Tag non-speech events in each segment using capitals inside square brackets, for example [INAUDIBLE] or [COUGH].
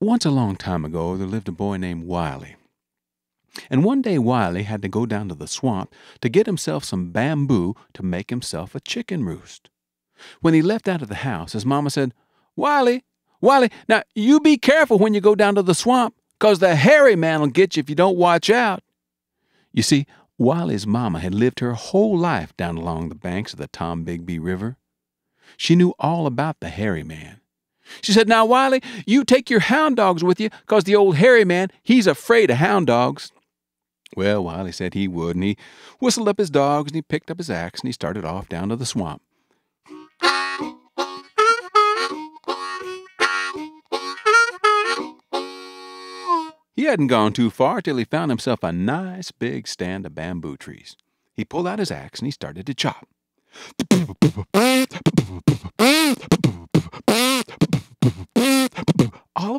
Once a long time ago, there lived a boy named Wiley. And one day Wiley had to go down to the swamp to get himself some bamboo to make himself a chicken roost. When he left out of the house, his mama said, Wiley, Wiley, now you be careful when you go down to the swamp, 'cause the hairy man'll get you if you don't watch out. You see, Wiley's mama had lived her whole life down along the banks of the Tombigbee River. She knew all about the hairy man. She said, Now, Wiley, you take your hound dogs with you, 'cause the old hairy man, he's afraid of hound dogs. Well, Wiley said he would, and he whistled up his dogs, and he picked up his axe, and he started off down to the swamp. He hadn't gone too far till he found himself a nice big stand of bamboo trees. He pulled out his axe and he started to chop.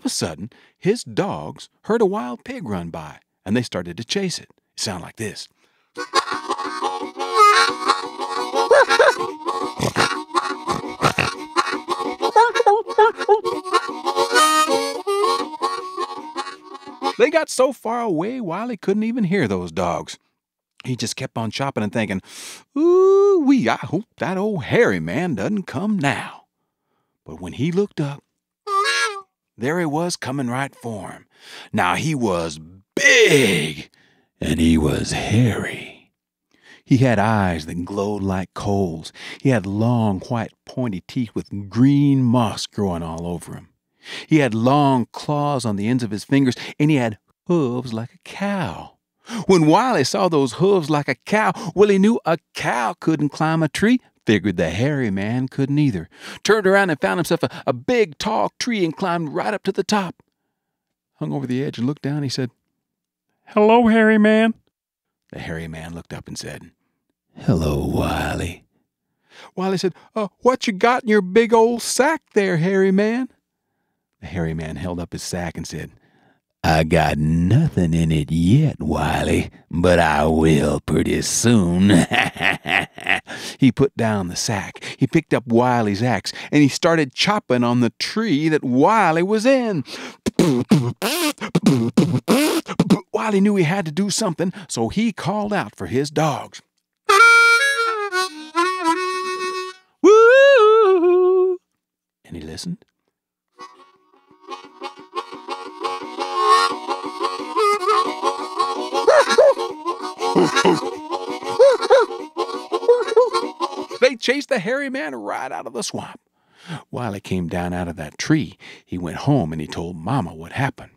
A sudden, his dogs heard a wild pig run by, and they started to chase it. It sounded like this. They got so far away Wiley couldn't even hear those dogs. He just kept on chopping and thinking, Ooh wee, I hope that old hairy man doesn't come now. But when he looked up, there he was coming right for him. Now he was big and he was hairy. He had eyes that glowed like coals. He had long, white, pointy teeth with green moss growing all over him. He had long claws on the ends of his fingers, and he had hooves like a cow. When Wiley saw those hooves like a cow, well, he knew a cow couldn't climb a tree. Figured the hairy man couldn't either. Turned around and found himself a, a big, tall tree and climbed right up to the top. Hung over the edge and looked down. He said, Hello, hairy man. The hairy man looked up and said, Hello, Wiley. Wiley said, uh, What you got in your big old sack there, hairy man? The hairy man held up his sack and said, I got nothing in it yet, Wiley, but I will pretty soon. [LAUGHS] he put down the sack. He picked up Wiley's axe and he started chopping on the tree that Wiley was in. [LAUGHS] Wiley knew he had to do something, so he called out for his dogs. [LAUGHS] And he listened. They chased the hairy man right out of the swamp. Wiley came down out of that tree. He went home and he told Mama what happened.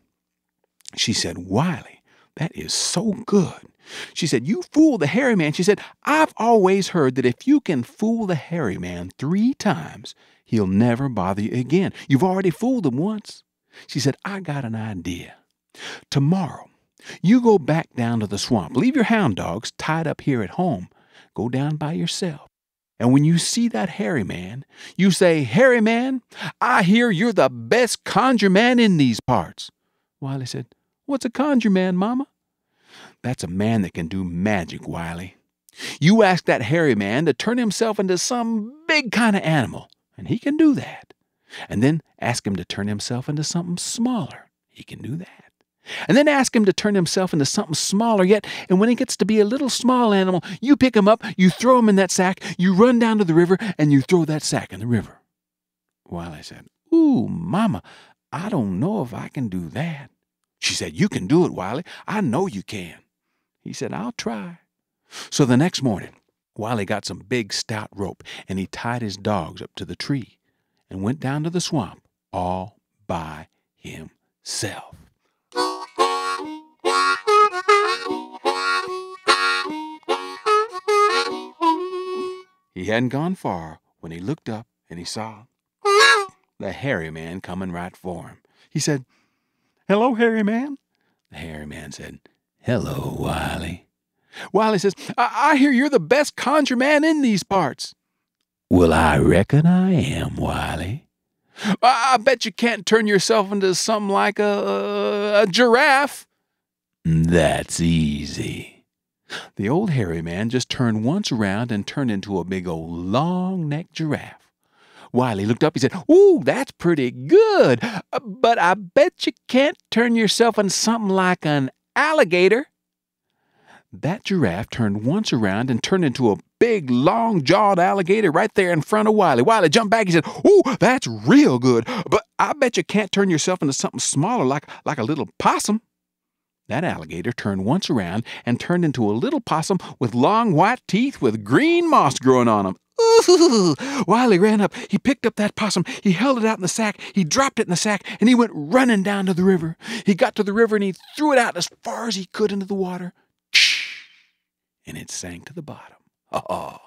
She said, Wiley, that is so good. She said, You fooled the hairy man. She said, I've always heard that if you can fool the hairy man three times, he'll never bother you again. You've already fooled him once. She said, I got an idea. Tomorrow, you go back down to the swamp. Leave your hound dogs tied up here at home. Go down by yourself. And when you see that hairy man, you say, Hairy man, I hear you're the best conjure man in these parts. Wiley said, What's a conjure man, Mama? That's a man that can do magic, Wiley. You ask that hairy man to turn himself into some big kind of animal, and he can do that. And then ask him to turn himself into something smaller. He can do that. And then ask him to turn himself into something smaller yet. And when he gets to be a little small animal, you pick him up, you throw him in that sack, you run down to the river, and you throw that sack in the river. Wiley said, Ooh, Mama, I don't know if I can do that. She said, You can do it, Wiley. I know you can. He said, I'll try. So the next morning, Wiley got some big stout rope and he tied his dogs up to the tree and went down to the swamp all by himself. He hadn't gone far when he looked up and he saw the hairy man coming right for him. He said, Hello, hairy man. The hairy man said, Hello, Wiley. Wiley says, I, I hear you're the best conjure man in these parts. Well, I reckon I am, Wiley. I, I bet you can't turn yourself into something like a, a, a giraffe. That's easy. The old hairy man just turned once around and turned into a big old long necked giraffe. Wiley looked up. He said, Ooh, that's pretty good. Uh, But I bet you can't turn yourself into something like an alligator. That giraffe turned once around and turned into a big, long jawed alligator right there in front of Wiley. Wiley jumped back. He said, Ooh, that's real good. But I bet you can't turn yourself into something smaller like, like a little possum. That alligator turned once around and turned into a little possum with long white teeth with green moss growing on them. Ooh! he ran up. He picked up that possum. He held it out in the sack. He dropped it in the sack and he went running down to the river. He got to the river and he threw it out as far as he could into the water. And it sank to the bottom. [LAUGHS] Oh,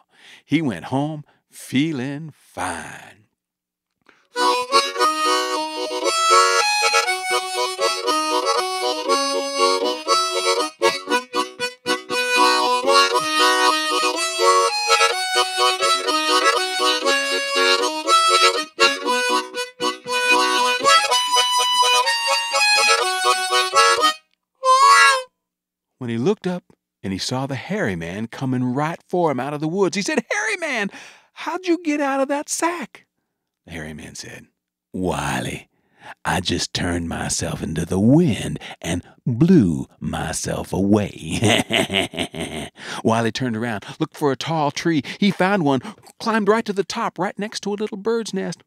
he went home feeling fine. He saw the hairy man coming right for him out of the woods, he said, Hairy man, how'd you get out of that sack? The hairy man said, Wiley, I just turned myself into the wind and blew myself away. [LAUGHS] Wiley turned around, looked for a tall tree. He found one, climbed right to the top, right next to a little bird's nest.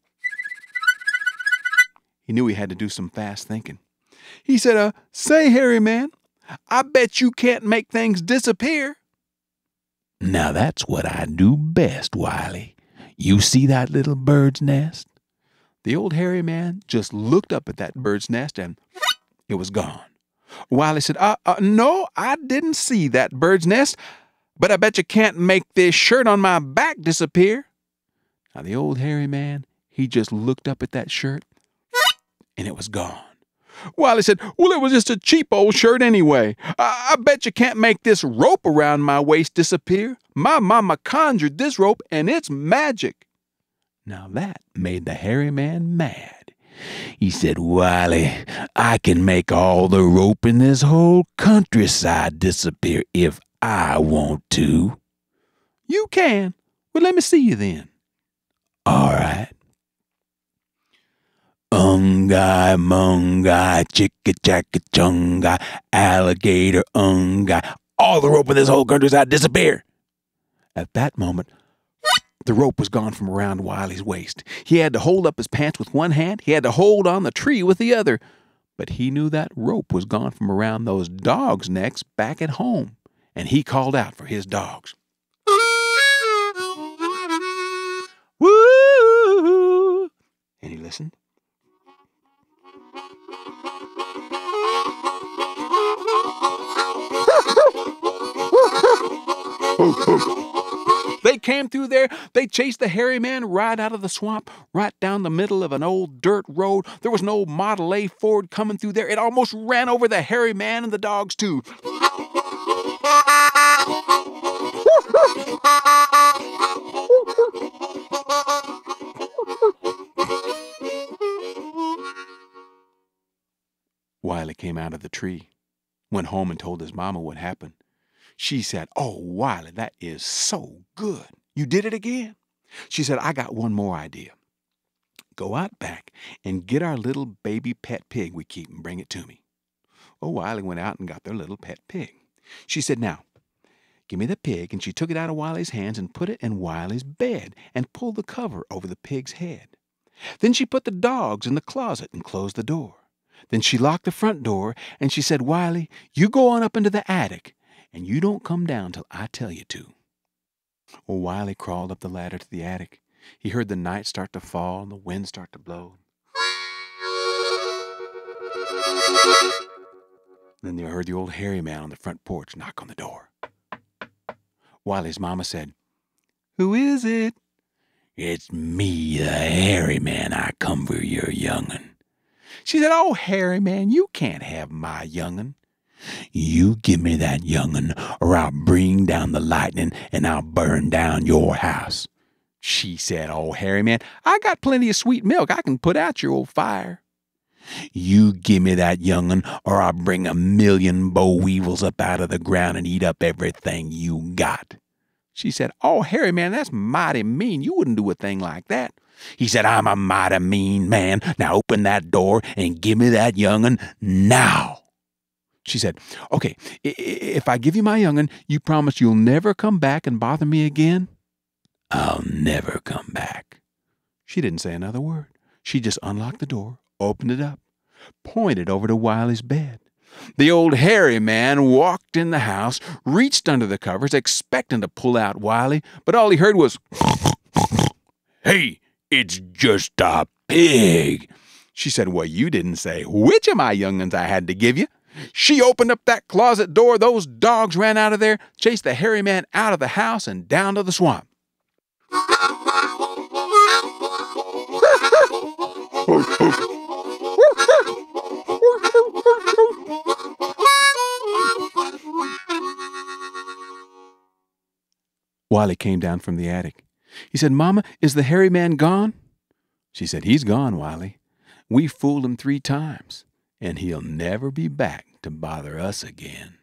He knew he had to do some fast thinking. He said, uh, say, hairy man, I bet you can't make things disappear. Now that's what I do best, Wiley. You see that little bird's nest? The old hairy man just looked up at that bird's nest and it was gone. Wiley said, uh, uh, No, I didn't see that bird's nest, but I bet you can't make this shirt on my back disappear. Now, the old hairy man, he just looked up at that shirt and it was gone. Wiley said, Well, it was just a cheap old shirt anyway. I, I bet you can't make this rope around my waist disappear. My mama conjured this rope and it's magic. Now that made the hairy man mad. He said, Wiley, I can make all the rope in this whole countryside disappear if I want to. You can. Well, let me see you then. All right. Ungai, mungai, chicka chacka chungai, alligator ungai. All the rope in this whole countryside disappear. At that moment, the rope was gone from around Wiley's waist. He had to hold up his pants with one hand, he had to hold on the tree with the other. But he knew that rope was gone from around those dogs' necks back at home, and he called out for his dogs. Woo! And he listened. They came through there. They chased the hairy man right out of the swamp, right down the middle of an old dirt road. There was an old Model A Ford coming through there. It almost ran over the hairy man and the dogs, too. Wiley came out of the tree, went home and told his mama what happened. She said, Oh, Wiley, that is so good. You did it again. She said, I got one more idea. Go out back and get our little baby pet pig we keep and bring it to me. Oh, Wiley went out and got their little pet pig. She said, Now, give me the pig. And she took it out of Wiley's hands and put it in Wiley's bed and pulled the cover over the pig's head. Then she put the dogs in the closet and closed the door. Then she locked the front door and she said, Wiley, you go on up into the attic and you don't come down till I tell you to. Well, Wiley crawled up the ladder to the attic. He heard the night start to fall and the wind start to blow. Then they heard the old hairy man on the front porch knock on the door. Wiley's mama said, Who is it? It's me, the hairy man. I come for your young'un. She said, Oh, hairy, man, you can't have my young'un. You give me that young'un, or I'll bring down the lightning and I'll burn down your house. She said, Oh, hairy, man, I got plenty of sweet milk. I can put out your old fire. You give me that young'un, or I'll bring a million boll weevils up out of the ground and eat up everything you got. She said, Oh, hairy, man, that's mighty mean. You wouldn't do a thing like that. He said, I'm a mighty mean man. Now open that door and give me that young'un now. She said, Okay, if I give you my young'un, you promise you'll never come back and bother me again? I'll never come back. She didn't say another word. She just unlocked the door, opened it up, pointed over to Wiley's bed. The old hairy man walked in the house, reached under the covers, expecting to pull out Wiley, but all he heard was, Hey, it's just a pig. She said, Well, you didn't say which of my young'uns I had to give you. She opened up that closet door, those dogs ran out of there, chased the hairy man out of the house and down to the swamp. Wiley came down from the attic. He said, Mama, is the hairy man gone? She said, He's gone, Wiley. We fooled him three times, and he'll never be back to bother us again.